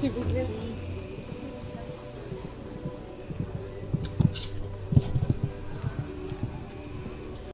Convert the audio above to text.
Трошки вигляд.